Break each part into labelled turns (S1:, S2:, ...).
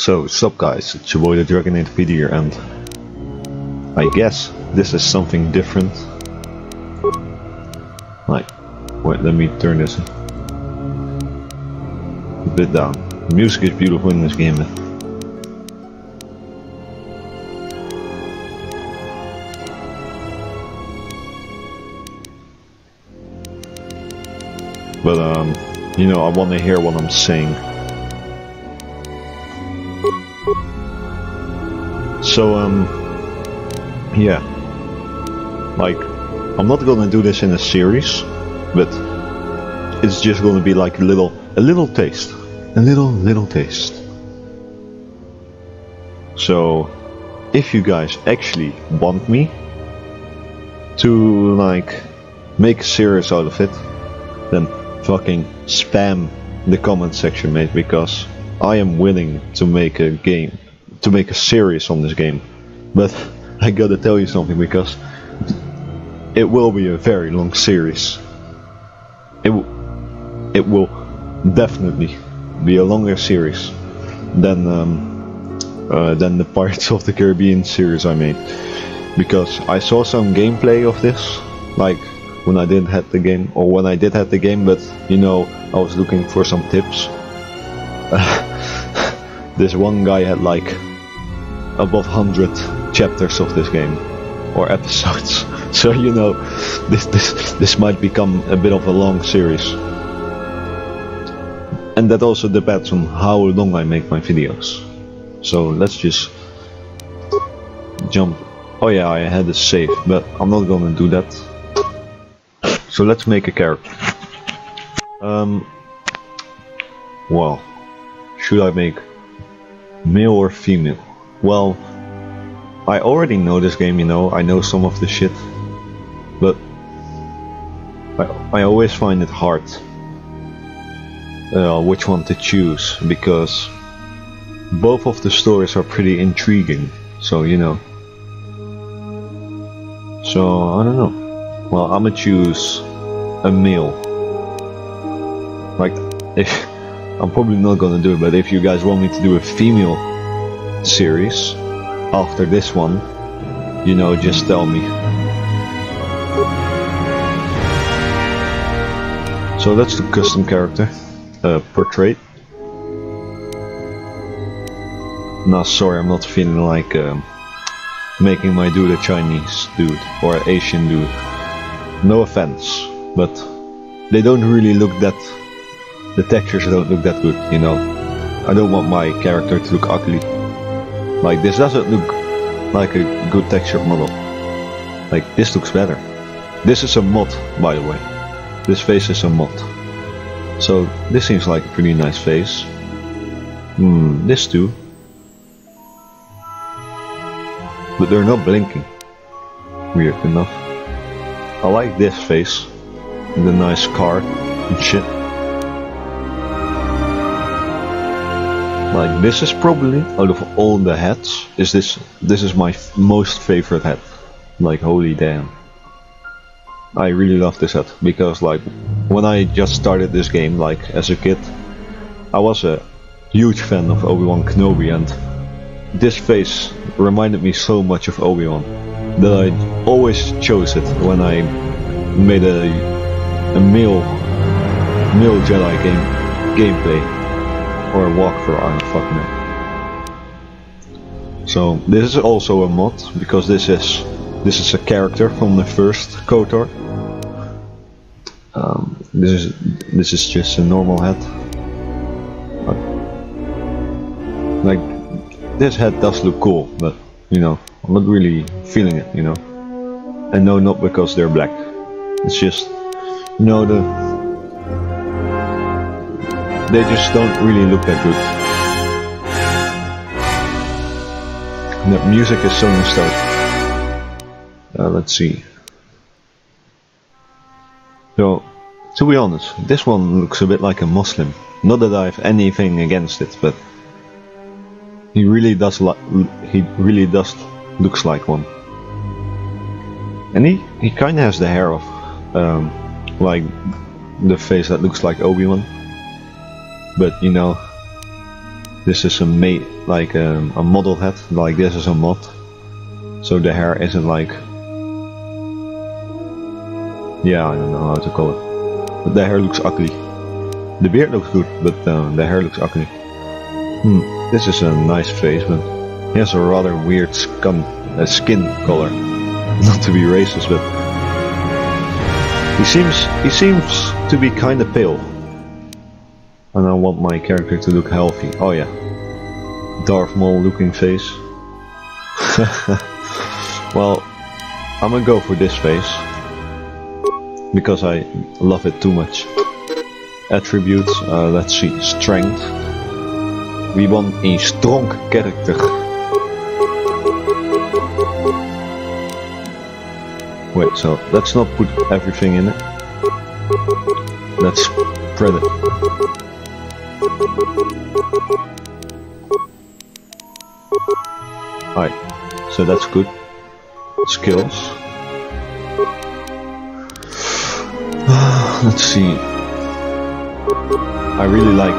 S1: So, sup guys, it's your boy the Dragon PD here and I guess this is something different. Like, wait, let me turn this a bit down. The music is beautiful in this game. But um, you know, I want to hear what I'm saying. So um, yeah, like I'm not gonna do this in a series, but it's just gonna be like a little, a little taste, a little, little taste. So, if you guys actually want me to like make a series out of it, then fucking spam the comment section, mate, because I am willing to make a game, to make a series on this game. But I gotta tell you something because it will be a very long series. It, it will definitely be a longer series than um, uh, than the Pirates of the Caribbean series I made because I saw some gameplay of this like when I didn't have the game or when I did have the game but you know I was looking for some tips this one guy had like above 100 chapters of this game or episodes. So you know this this this might become a bit of a long series. And that also depends on how long I make my videos. So let's just jump. Oh yeah I had a save but I'm not gonna do that. So let's make a character. Um well should I make male or female well I already know this game, you know, I know some of the shit, but I, I always find it hard uh, which one to choose because both of the stories are pretty intriguing, so you know. So, I don't know. Well, I'm gonna choose a male. Like, if, I'm probably not gonna do it, but if you guys want me to do a female series, after this one, you know, just tell me. So that's the custom character, uh, portrait. Nah, sorry, I'm not feeling like um, making my dude a Chinese dude or an Asian dude. No offense, but they don't really look that. The textures don't look that good, you know. I don't want my character to look ugly. Like this doesn't look like a good textured model. Like this looks better. This is a mod, by the way. This face is a mod. So this seems like a pretty nice face. Hmm, this too. But they're not blinking. Weird enough. I like this face. The nice car and shit. Like this is probably out of all the hats, is this this is my most favorite hat. Like holy damn. I really love this hat because like when I just started this game like as a kid, I was a huge fan of Obi-Wan Kenobi and this face reminded me so much of Obi-Wan that I always chose it when I made a a male male Jedi game gameplay or walk for I fucking know. So this is also a mod because this is this is a character from the first KOTOR. Um, this is this is just a normal head. Like this head does look cool, but you know I'm not really feeling it. You know, and no, not because they're black. It's just you know the they just don't really look that good. And the music is so nostalgic. Uh, let's see. So, to be honest, this one looks a bit like a Muslim. Not that I have anything against it, but he really does he really does looks like one. And he he kind of has the hair of um, like the face that looks like Obi Wan but you know this is a made like um, a model head, like this is a mod. So the hair isn't like... Yeah, I don't know how to call it. But the hair looks ugly. The beard looks good, but uh, the hair looks ugly. Hmm, this is a nice face, but he has a rather weird skin, uh, skin color. Not to be racist, but he seems he seems to be kind of pale. And I want my character to look healthy. Oh yeah, Darth Maul looking face. well, I'm gonna go for this face because I love it too much. Attributes, uh, let's see, strength. We want a strong character. Wait, so let's not put everything in it. Let's spread it. Alright, so that's good. Skills. Let's see. I really like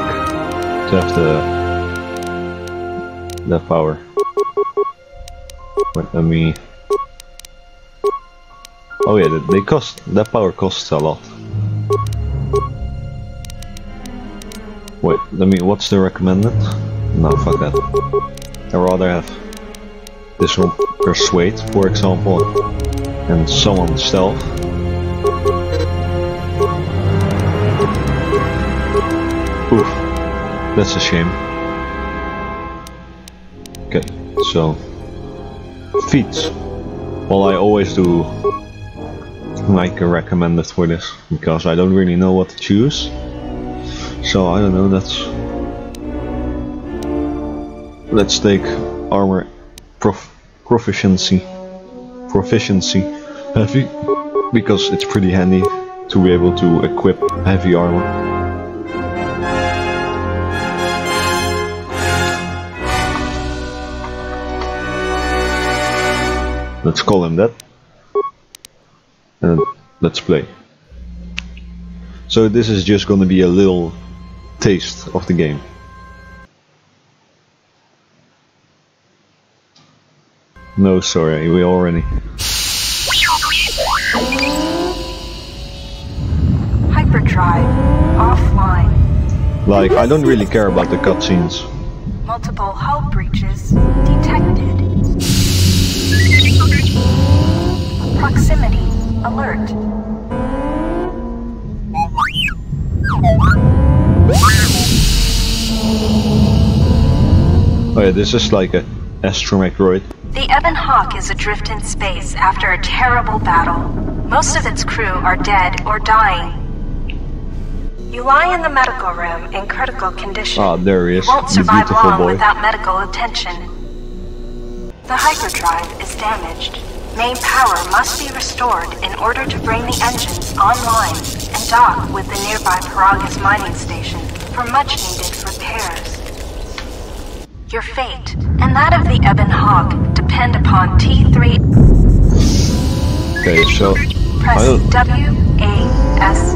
S1: to have the power. Wait, let me. Oh yeah, they cost that power costs a lot. Wait, let me. What's the recommended? No, fuck that. I rather have this one persuade, for example, and someone stealth. Oof, that's a shame. Okay, so feats. Well, I always do like a recommended for this because I don't really know what to choose. So I don't know. That's let's take armor prof proficiency proficiency heavy because it's pretty handy to be able to equip heavy armor. Let's call him that. And let's play. So this is just gonna be a little taste of the game. No, sorry, we already.
S2: Hyperdrive offline.
S1: Like, I don't really care about the cutscenes.
S2: Multiple hull breaches detected. Proximity alert.
S1: Oh yeah, this is like a astromech
S2: The Ebon Hawk is adrift in space after a terrible battle. Most of its crew are dead or dying. You lie in the medical room in critical condition.
S1: Ah, there he is,
S2: You won't survive long
S1: boy.
S2: without medical attention. The hyperdrive is damaged. Main power must be restored in order to bring the engines online and dock with the nearby Peragus mining station for much needed repairs. Your fate and that of the Ebon Hawk depend upon T3.
S1: Okay, so
S2: Press
S1: I don't-
S2: W A S.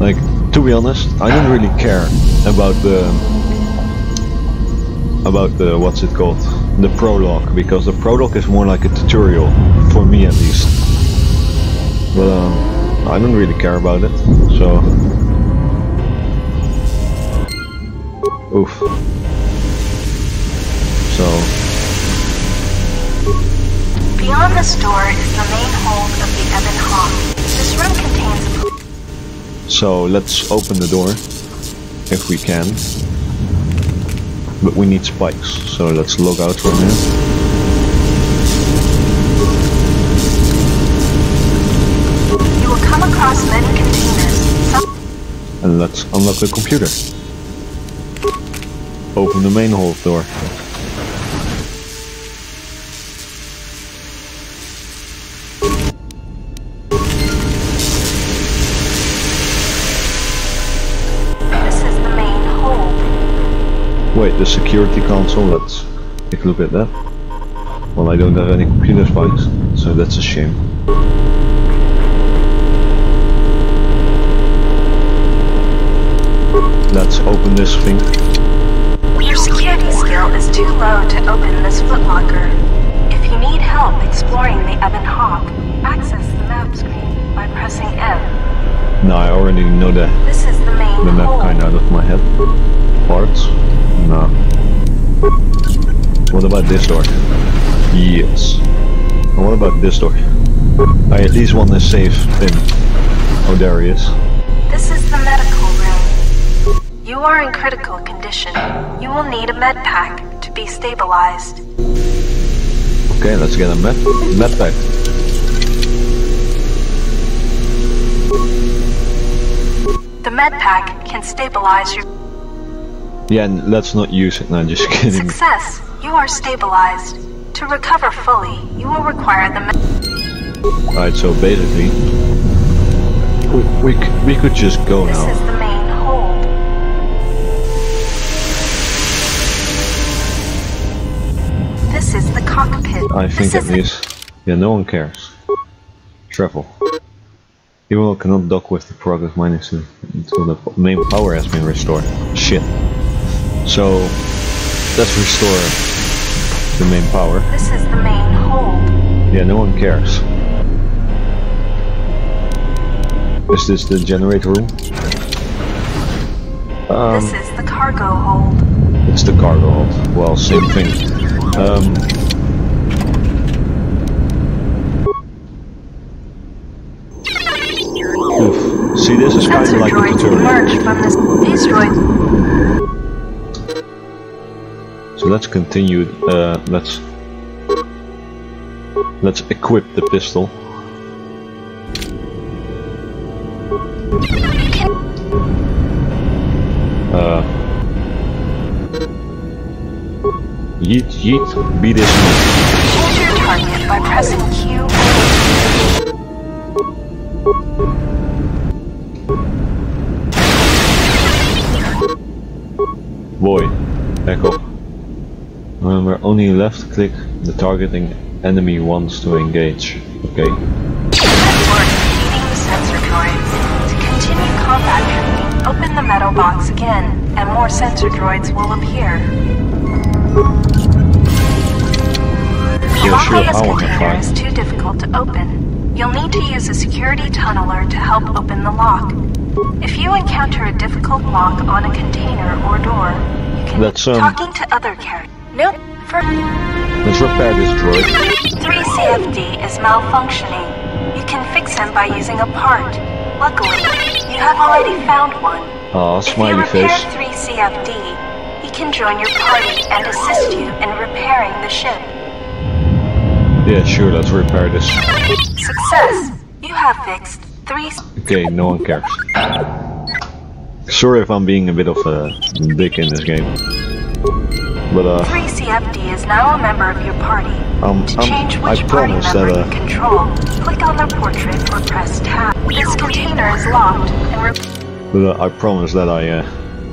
S1: like to be honest, I don't really care about the about the what's it called the prologue because the prologue is more like a tutorial for me at least. But um, I don't really care about it, so oof. So
S2: Beyond this door is the main hold of the Ebon Hawk. This room contains
S1: so let's open the door if we can. But we need spikes, so let's log out for a minute. And let's unlock the computer. Open the main hold door.
S2: this is the main hold.
S1: Wait, the security console, let's take a look at that. Well, I don't have any computer spikes, so that's a shame. Let's open this thing.
S2: Your security skill is too low to open this footlocker. If you need help exploring the Ebon Hawk, access the map screen by pressing M.
S1: No, I already know that.
S2: This is the main
S1: the map kind out of my head. Parts? No. What about this door? Yes. And what about this door? I at least want to safe him. Oh, there he is.
S2: This is the. You are in critical condition. You will need a med pack to be stabilized.
S1: Okay, let's get a med, med pack.
S2: The med pack can stabilize your
S1: Yeah, and let's not use it now, just kidding.
S2: success. You are stabilized. To recover fully, you will require the med-
S1: Alright, so basically, we, we, we could just go
S2: This
S1: now. I think at least. Yeah, no one cares. Travel. Hero cannot dock with the progress minus two until the main power has been restored. Shit. So, let's restore the main power.
S2: This is the main hold.
S1: Yeah, no one cares. This is this the generator room? Um,
S2: This is the cargo hold.
S1: It's the cargo hold. Well, same thing. Um, oof. See, this is kind of like a
S2: droids
S1: tutorial.
S2: emerged from this. These.
S1: So let's continue. Uh, let's let's equip the pistol. Uh, yeet yeet. Be this.
S2: choose your target by pressing Q.
S1: only left click the targeting enemy wants to engage. Okay.
S2: Before defeating the sensor droids. To continue combat open the metal box again, and more sensor droids will appear. The
S1: sure, I
S2: container is too difficult to open. You'll need to use a security tunneler to help open the lock. If you encounter a difficult lock on a container or door, you can
S1: Let's, um,
S2: talking to other characters. Nope. For
S1: Let's repair this droid.
S2: 3CFD is malfunctioning. You can fix him by using a part. Luckily, you have already found one.
S1: Aw,
S2: If you
S1: smiley
S2: repair
S1: face.
S2: 3CFD, he can join your party and assist you in repairing the ship.
S1: Yeah, sure, let's repair this.
S2: Success! You have fixed 3
S1: Okay, no one cares. Sorry if I'm being a bit of a dick in this game. But uh,
S2: 3CFD is now a member of your party.
S1: Um,
S2: to
S1: um,
S2: change
S1: I
S2: which party
S1: promise
S2: member
S1: that, uh,
S2: you control, click on their portrait or press tab. This container is locked and
S1: but uh, I promise that I uh,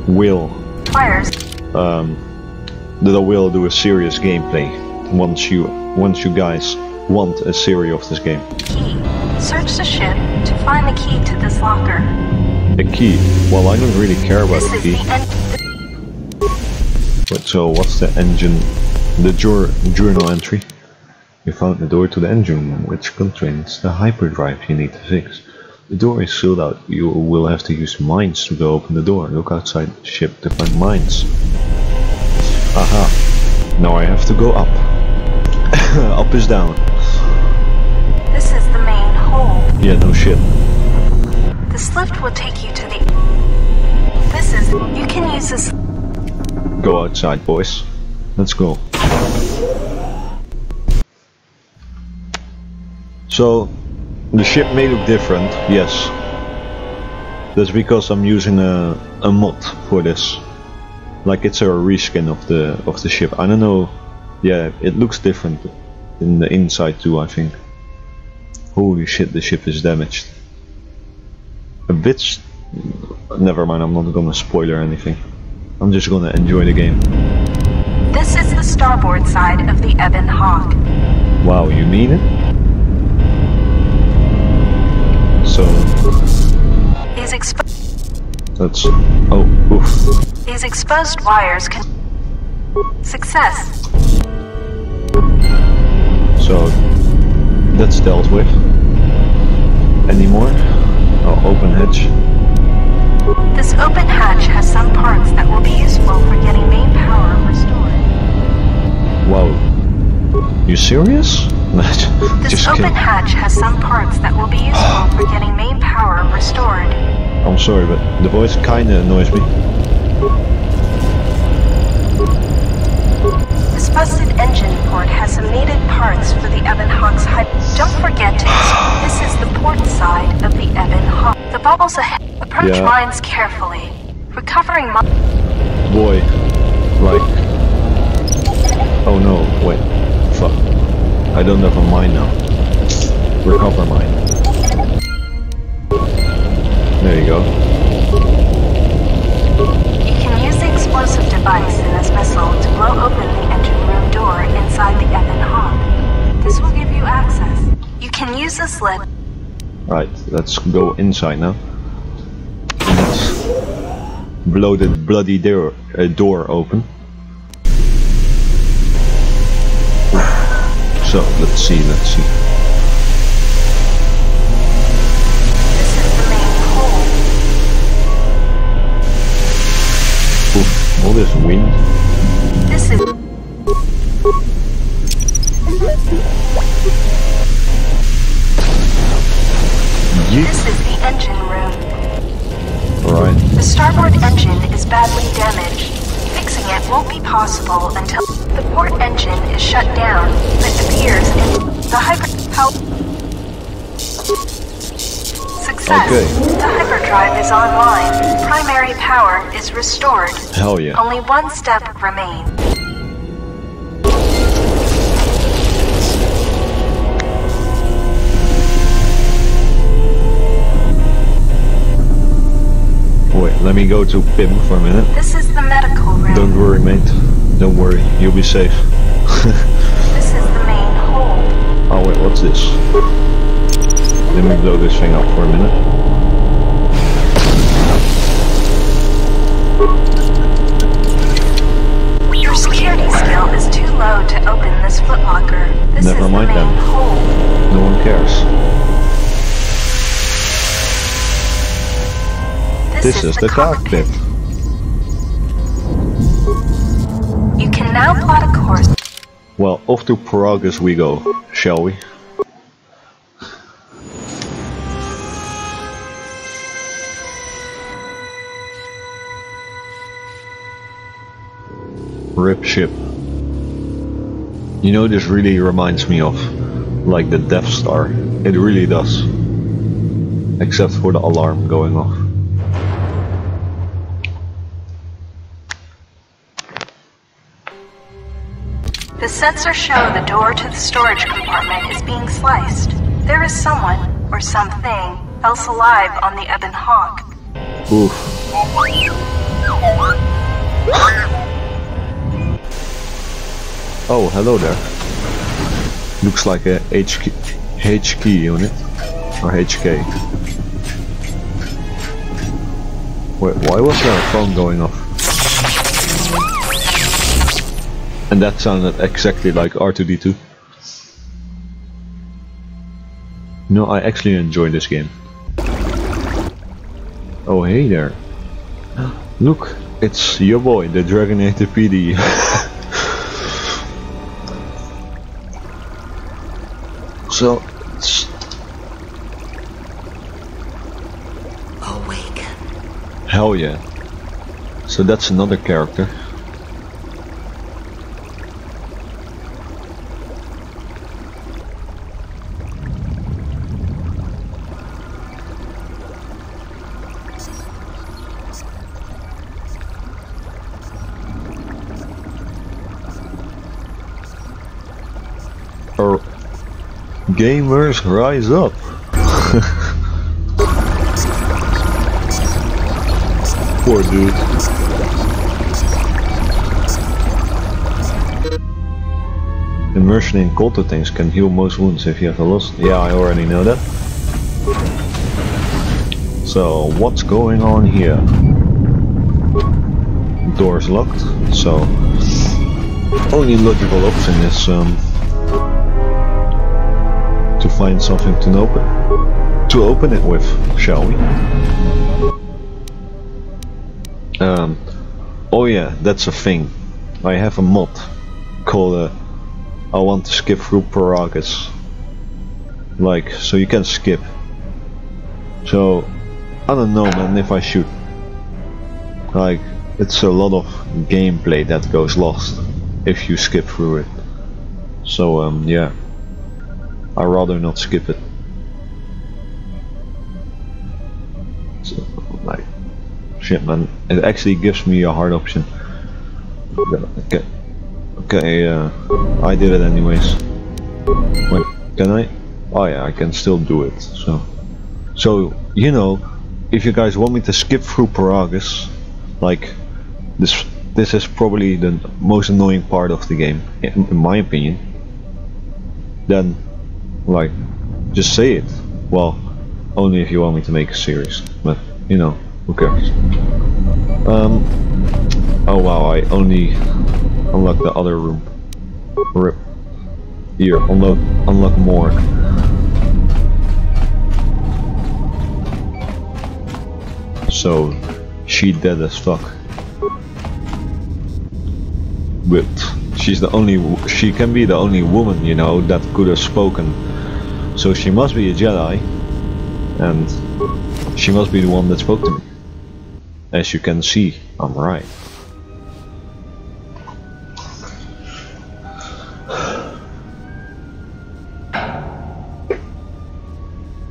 S1: will
S2: requires
S1: um, that I will do a serious gameplay once you once you guys want a series of this game.
S2: key. Search the ship to find the key to this locker.
S1: A key. Well, I don't really care about
S2: This
S1: the key. But so, what's the engine? The jour journal entry. You found the door to the engine room, which contains the hyperdrive you need to fix. The door is sealed out. You will have to use mines to go open the door. Look outside the ship to find mines. Aha. Now I have to go up. up is down.
S2: This is the main hold.
S1: Yeah, no shit.
S2: This lift will take you to the. This is. You can use this.
S1: Go outside, boys. Let's go. So, the ship may look different, yes. That's because I'm using a, a mod for this. Like it's a reskin of the of the ship. I don't know. Yeah, it looks different in the inside too. I think. Holy shit, the ship is damaged. A bit. Never mind. I'm not gonna spoiler anything. I'm just gonna enjoy the game.
S2: This is the starboard side of the Ebon Hawk.
S1: Wow, you mean it? So,
S2: These exp-
S1: That's... Oh, oof.
S2: These exposed wires can... Success.
S1: So, that's dealt with. Any more? Oh, open hatch. Serious?
S2: This open
S1: kidding.
S2: hatch has some parts that will be useful for getting main power restored.
S1: I'm sorry, but the voice kinda annoys me.
S2: This busted engine port has some needed parts for the Ebon Hawk's hype. Don't forget to. This is the port side of the Ebon Hawk. The bubbles ahead. Approach
S1: Yeah.
S2: mines carefully. Recovering mi-
S1: Boy. Like... Oh no, wait. I don't have a mine now. Recover mine. There you go.
S2: You can use the explosive device in this missile to blow open the engine room door inside the Ebon Hawk. This will give you access. You can use this lid.
S1: Right, let's go inside now. Let's blow the bloody door, uh, door open. So, let's see, let's see.
S2: This is the main hold.
S1: Oof, all this wind.
S2: This is
S1: Yeet.
S2: this is the engine room.
S1: Alright,
S2: The starboard engine is badly damaged. It won't be possible until the port engine is shut down. It appears in the hyper power. Success.
S1: Okay.
S2: The hyperdrive is online. Primary power is restored.
S1: hell yeah.
S2: Only one step remains.
S1: Wait, let me go to Pim for a minute.
S2: This is the medical room.
S1: Don't worry, mate. Don't worry, you'll be safe.
S2: This is the main hold.
S1: Oh wait, what's this? Let me blow this thing up for a minute.
S2: Your security skill is too low to open this footlocker. This
S1: Never
S2: is
S1: mind
S2: the main
S1: then.
S2: hold.
S1: No one cares. This is the cockpit.
S2: You can now plot a course.
S1: Well, off to Prague as we go, shall we? Rip ship. You know, this really reminds me of, like, the Death Star. It really does. Except for the alarm going off.
S2: The sensors show the door to the storage compartment is being sliced. There is someone, or something, else alive on the Ebon Hawk.
S1: Oof. Oh, hello there. Looks like a HK, HK unit. Or HK. Wait, why was there a phone going off? And that sounded exactly like R2D2. No, I actually enjoy this game. Oh, hey there. Look, it's your boy, the Dragonnator PD. so, it's
S2: Awaken.
S1: hell yeah. So that's another character. Gamers rise up. Poor dude. Immersion in cold things can heal most wounds if you have a loss. Yeah, I already know that. So, what's going on here? Door's locked, so only logical option is um, find something to open to open it with, shall we? Um, oh yeah, that's a thing. I have a mod called uh, I want to skip through Peragus. Like, so you can skip. So, I don't know man if I should. Like, it's a lot of gameplay that goes lost if you skip through it. So, um, yeah. I rather not skip it. So, like, shit man, it actually gives me a hard option. Okay, okay, uh, I did it anyways. Wait, can I? Oh yeah, I can still do it, so. So, you know, if you guys want me to skip through Peragus, like, this this is probably the most annoying part of the game, in my opinion, then, like, just say it. Well, only if you want me to make a series, but, you know, who cares. Um, oh wow, I only unlocked the other room. Rip. Here, unlock, unlock more. So, she dead as fuck. But she's the only, she can be the only woman, you know, that could have spoken. So she must be a Jedi, and she must be the one that spoke to me. As you can see, I'm right.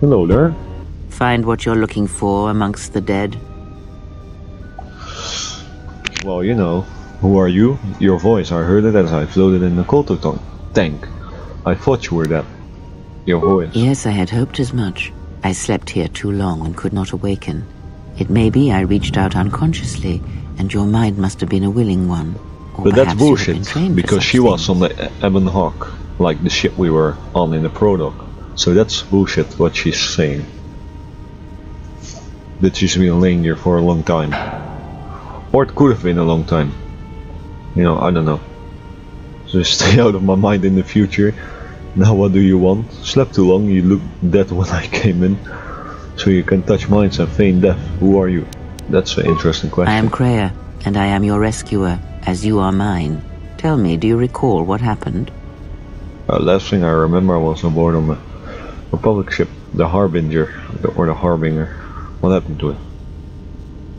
S1: Hello there.
S3: Find what you're looking for amongst the dead?
S1: Well, you know, who are you? Your voice, I heard it as I floated in the Kolto tank. I thought you were that. Your voice.
S3: Yes, I had hoped as much. I slept here too long and could not awaken. It may be I reached out unconsciously, and your mind must have been a willing one. Or
S1: but that's bullshit, because she
S3: things.
S1: was on the Ebon Hawk, like the ship we were on in the Prologue. So that's bullshit what she's saying. That she's been laying here for a long time. Or it could have been a long time. You know, I don't know. So stay out of my mind in the future. Now what do you want? Slept too long, you look dead when I came in. So you can touch minds and feign death. Who are you? That's an interesting question. I
S3: am Kreia, and I am your rescuer, as you are mine. Tell me, do you recall what happened?
S1: Uh, last thing I remember I was on board on a Republic ship, the Harbinger, or the Harbinger. What happened to it?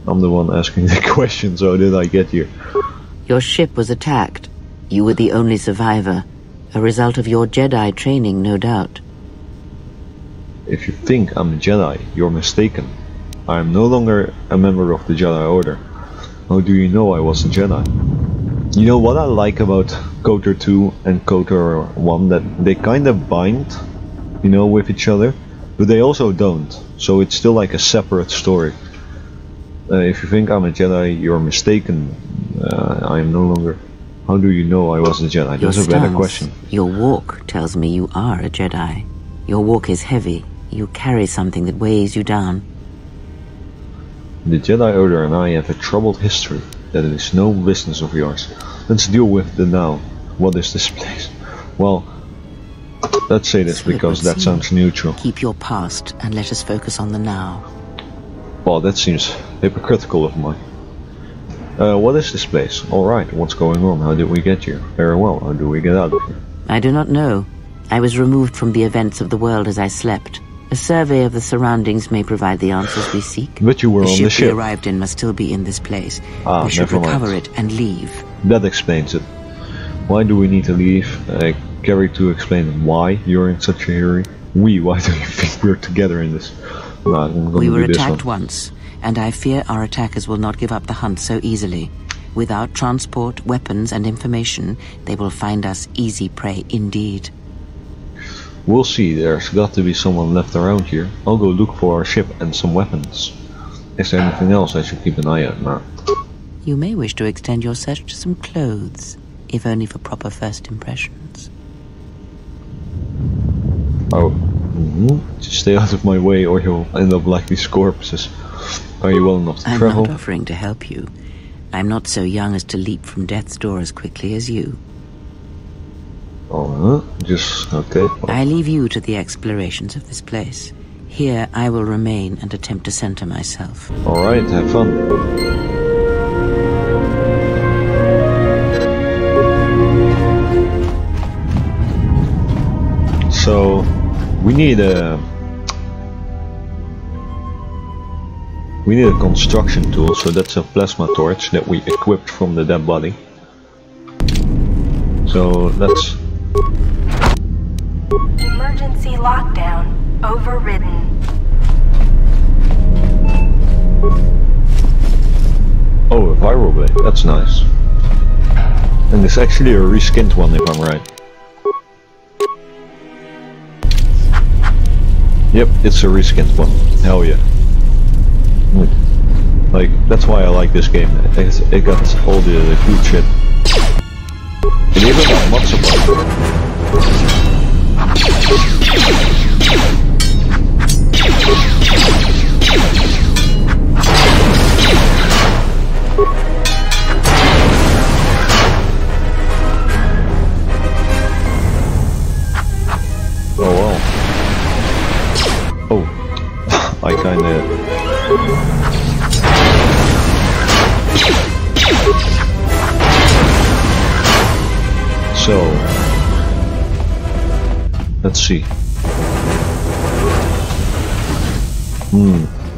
S1: I'm the one asking the question, so did I get here?
S3: Your ship was attacked. You were the only survivor. A result of your Jedi training, no doubt.
S1: If you think I'm a Jedi, you're mistaken. I am no longer a member of the Jedi Order. How do you know I was a Jedi? You know what I like about KOTOR 2 and KOTOR 1? That they kind of bind, you know, with each other, but they also don't. So it's still like a separate story. Uh, if you think I'm a Jedi, you're mistaken. Uh, I am no longer. How do you know I was a Jedi?
S3: Your
S1: That's a better question.
S3: Your walk tells me you are a Jedi. Your walk is heavy, you carry something that weighs you down.
S1: The Jedi Order and I have a troubled history that it is no business of yours. Let's deal with the now. What is this place? Well, let's say this because that sounds neutral.
S3: Keep your past and let us focus on the now.
S1: Well, that seems hypocritical of mine. Uh, what is this place? Alright, what's going on? How did we get here? Very well, how do we get out of here?
S3: I do not know. I was removed from the events of the world as I slept. A survey of the surroundings may provide the answers we seek.
S1: But you were
S3: the
S1: on
S3: ship
S1: the ship
S3: we arrived in must still be in this place.
S1: Ah,
S3: we should recover
S1: mind.
S3: it and leave.
S1: That explains it. Why do we need to leave? Uh, Gary to explain why you're in such a hurry. We, why do you think we're together in this? No,
S3: we were attacked once, and I fear our attackers will not give up the hunt so easily. Without transport, weapons, and information, they will find us easy prey indeed.
S1: We'll see, there's got to be someone left around here. I'll go look for our ship and some weapons. Is there anything else I should keep an eye out now?
S3: You may wish to extend your search to some clothes, if only for proper first impressions.
S1: Oh, Mm-hmm. Just stay out of my way or you'll end up like these corpses. Are you well enough to
S3: I'm
S1: travel?
S3: not offering to help you. I'm not so young as to leap from death's door as quickly as you.
S1: Oh, just okay.
S3: I leave you to the explorations of this place. Here I will remain and attempt to center myself.
S1: Alright, have fun. So, we need a... We need a construction tool, so that's a plasma torch that we equipped from the dead body. So, let's...
S2: Emergency lockdown overridden.
S1: Oh, a vibroblade, that's nice. And it's actually a reskinned one if I'm right. Yep, it's a reskinned one. Hell yeah. Like, that's why I like this game. It, it got all the, the good shit. It even got. Oh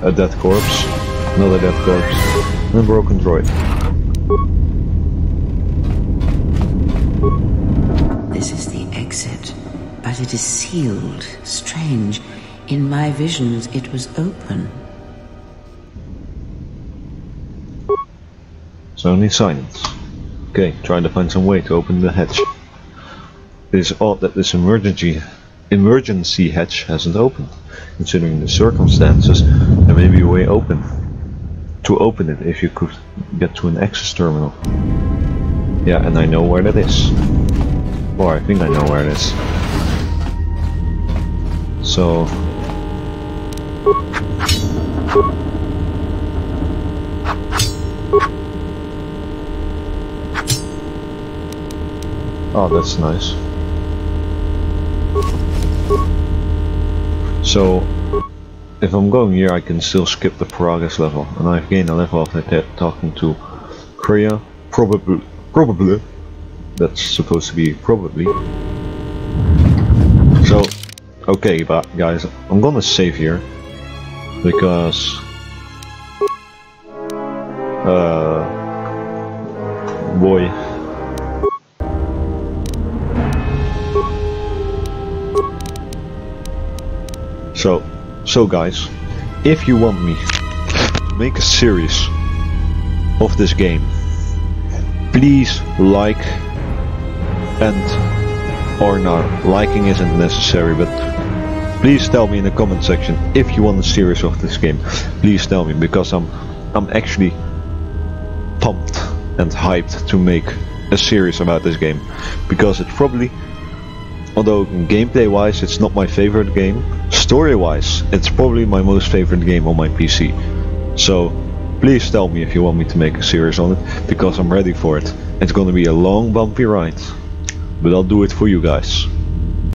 S1: a dead corpse, another dead corpse, and a broken droid.
S3: This is the exit, but it is sealed. Strange. In my visions, it was open.
S1: It's only silence. Okay, trying to find some way to open the hatch. It is odd that this emergency emergency hatch hasn't opened. Considering the circumstances, may be a way open to open it if you could get to an access terminal. Yeah, and I know where that is. Or I think I know where it is. So Oh, that's nice. So, if I'm going here, I can still skip the progress level, and I've gained a level of that talking to Kreia. Probably, probably. That's supposed to be probably. So, okay, but guys, I'm gonna save here because. Uh, boy. So, so guys, if you want me to make a series of this game, please like and or not, liking isn't necessary, but please tell me in the comment section if you want a series of this game. Please tell me because I'm I'm actually pumped and hyped to make a series about this game because it's probably although gameplay wise it's not my favorite game story wise it's probably my most favorite game on my PC so please tell me if you want me to make a series on it because I'm ready for it. It's gonna be a long bumpy ride but I'll do it for you guys